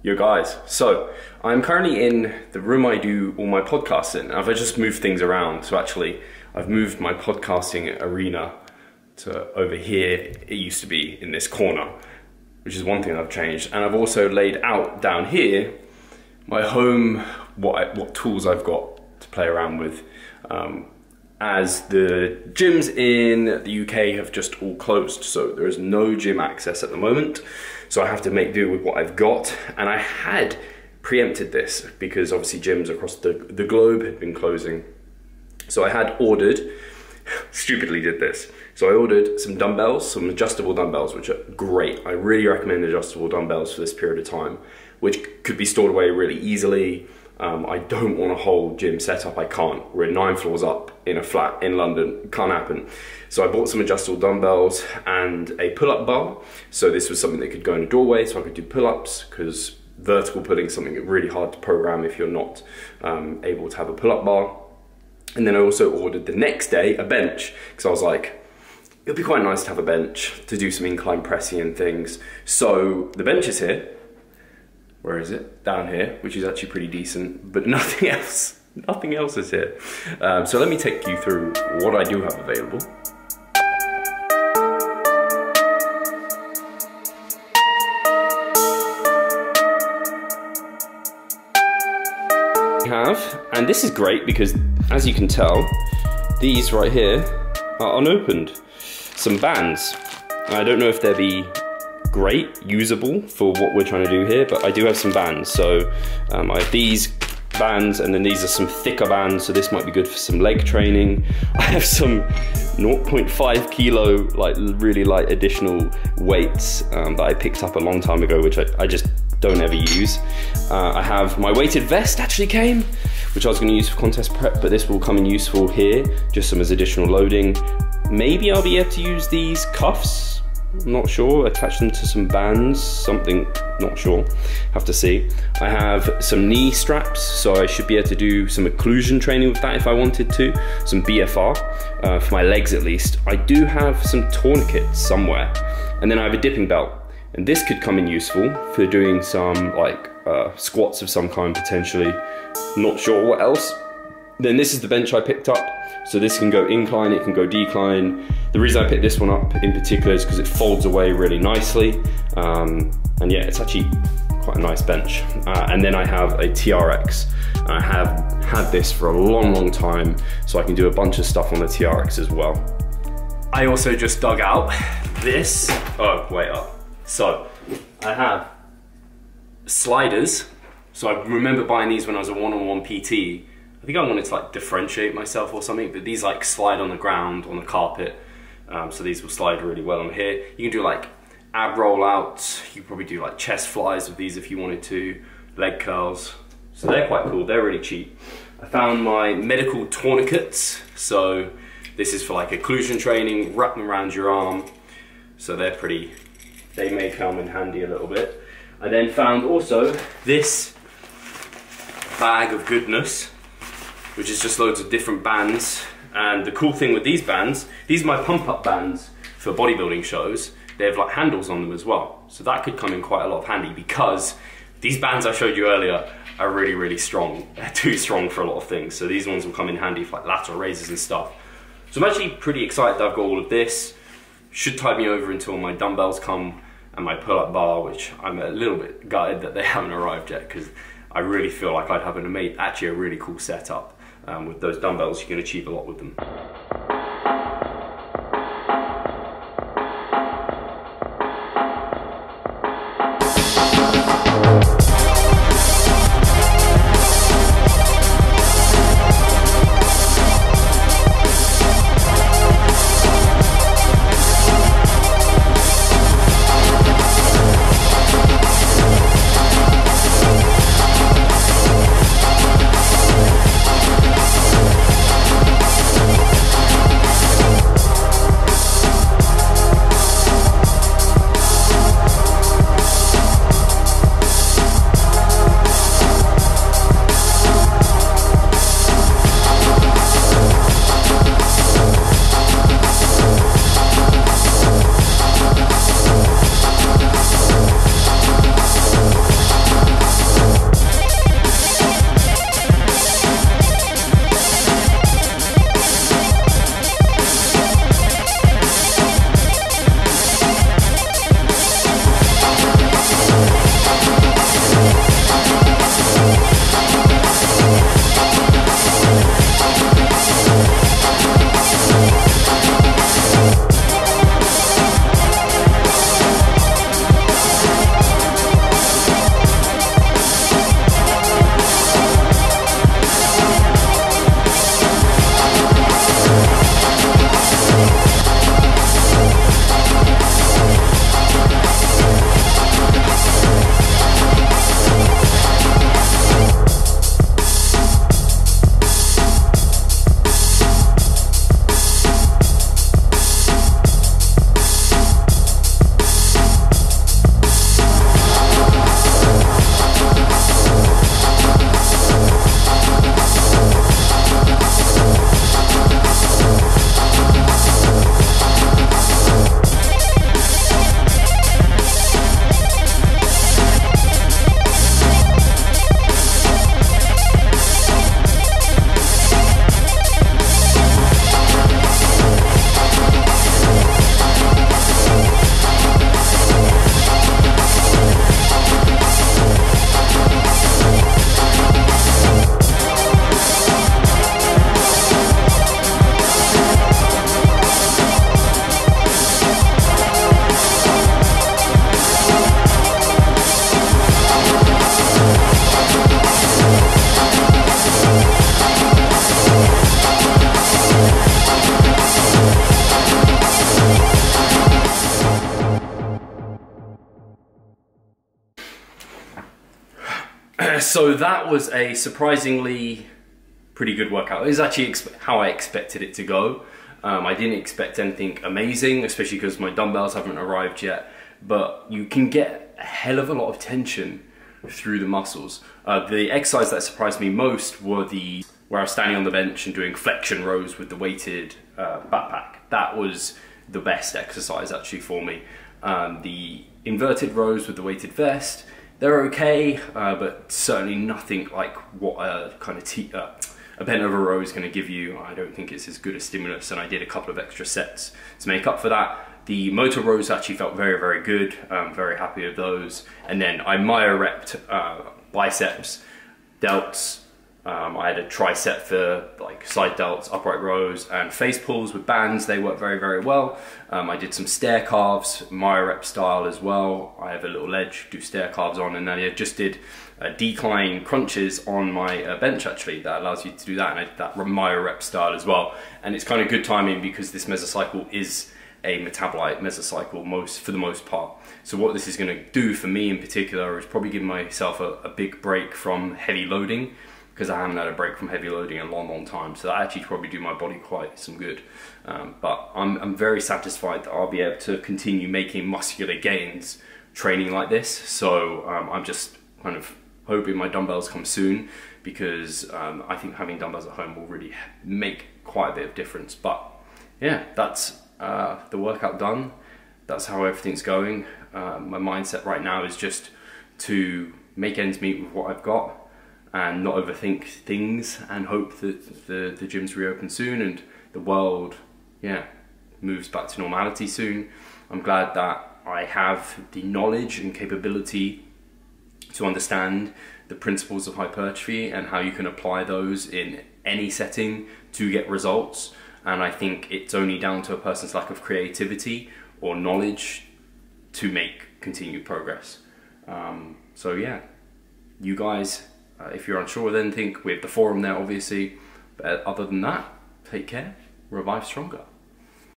Yo guys, so I'm currently in the room I do all my podcasts in. I've just moved things around, so actually I've moved my podcasting arena to over here. It used to be in this corner, which is one thing I've changed. And I've also laid out down here my home, what, I, what tools I've got to play around with. Um, as the gyms in the UK have just all closed, so there is no gym access at the moment. So I have to make do with what I've got. And I had preempted this because obviously gyms across the, the globe had been closing. So I had ordered, stupidly did this. So I ordered some dumbbells, some adjustable dumbbells, which are great. I really recommend adjustable dumbbells for this period of time, which could be stored away really easily. Um, I don't want a whole gym setup. I can't. We're nine floors up in a flat in London. Can't happen. So I bought some adjustable dumbbells and a pull-up bar. So this was something that could go in a doorway, so I could do pull-ups because vertical pulling is something really hard to program if you're not um, able to have a pull-up bar. And then I also ordered the next day a bench because I was like, it'd be quite nice to have a bench to do some incline pressing and things. So the bench is here where is it? Down here, which is actually pretty decent, but nothing else, nothing else is here. Um, so let me take you through what I do have available. We have, and this is great because as you can tell, these right here are unopened. Some bands. I don't know if they'll be great, usable for what we're trying to do here, but I do have some bands. So um, I have these bands and then these are some thicker bands, so this might be good for some leg training. I have some 0.5 kilo, like really light additional weights um, that I picked up a long time ago, which I, I just don't ever use. Uh, I have my weighted vest actually came, which I was gonna use for contest prep, but this will come in useful here, just some as additional loading. Maybe I'll be able to use these cuffs not sure. Attach them to some bands, something, not sure. Have to see. I have some knee straps, so I should be able to do some occlusion training with that if I wanted to. Some BFR, uh, for my legs at least. I do have some tourniquets somewhere. And then I have a dipping belt. And this could come in useful for doing some like uh, squats of some kind potentially. Not sure what else. Then this is the bench I picked up. So this can go incline, it can go decline. The reason I picked this one up in particular is because it folds away really nicely. Um, and yeah, it's actually quite a nice bench. Uh, and then I have a TRX. I have had this for a long, long time, so I can do a bunch of stuff on the TRX as well. I also just dug out this. Oh, wait up. So, I have sliders. So I remember buying these when I was a one-on-one -on -one PT I think I wanted to like differentiate myself or something, but these like slide on the ground, on the carpet. Um, so these will slide really well on here. You can do like ab rollouts. You probably do like chest flies with these if you wanted to, leg curls. So they're quite cool, they're really cheap. I found my medical tourniquets. So this is for like occlusion training, wrap them around your arm. So they're pretty, they may come in handy a little bit. I then found also this bag of goodness which is just loads of different bands. And the cool thing with these bands, these are my pump up bands for bodybuilding shows. They have like handles on them as well. So that could come in quite a lot of handy because these bands I showed you earlier are really, really strong. They're too strong for a lot of things. So these ones will come in handy for like lateral raises and stuff. So I'm actually pretty excited that I've got all of this. Should tide me over until my dumbbells come and my pull-up bar, which I'm a little bit gutted that they haven't arrived yet because I really feel like I'd have an amazing, actually a really cool setup um, with those dumbbells, you can achieve a lot with them. So that was a surprisingly pretty good workout. It was actually how I expected it to go. Um, I didn't expect anything amazing, especially because my dumbbells haven't arrived yet. But you can get a hell of a lot of tension through the muscles. Uh, the exercise that surprised me most were the where I was standing on the bench and doing flexion rows with the weighted uh, backpack. That was the best exercise actually for me. Um, the inverted rows with the weighted vest, they're okay, uh, but certainly nothing like what a kind of uh, a bent over row is going to give you. I don't think it's as good a stimulus, and I did a couple of extra sets to make up for that. The motor rows actually felt very, very good. I'm very happy with those. And then I myorepped uh, biceps, delts. Um, I had a tri-set for like side delts, upright rows, and face pulls with bands. They work very, very well. Um, I did some stair calves, rep style as well. I have a little ledge, do stair calves on, and then I just did uh, decline crunches on my uh, bench actually that allows you to do that and I did that myorep style as well and it's kind of good timing because this mesocycle is a metabolite mesocycle most for the most part. So what this is going to do for me in particular is probably give myself a, a big break from heavy loading because I haven't had a break from heavy loading in a long, long time. So that actually probably do my body quite some good. Um, but I'm, I'm very satisfied that I'll be able to continue making muscular gains training like this. So um, I'm just kind of hoping my dumbbells come soon because um, I think having dumbbells at home will really make quite a bit of difference. But yeah, that's uh, the workout done. That's how everything's going. Uh, my mindset right now is just to make ends meet with what I've got and not overthink things and hope that the, the gyms reopen soon and the world, yeah, moves back to normality soon. I'm glad that I have the knowledge and capability to understand the principles of hypertrophy and how you can apply those in any setting to get results and I think it's only down to a person's lack of creativity or knowledge to make continued progress. Um, so yeah, you guys, uh, if you're unsure then think we have the forum there obviously, but other than that, take care, revive stronger.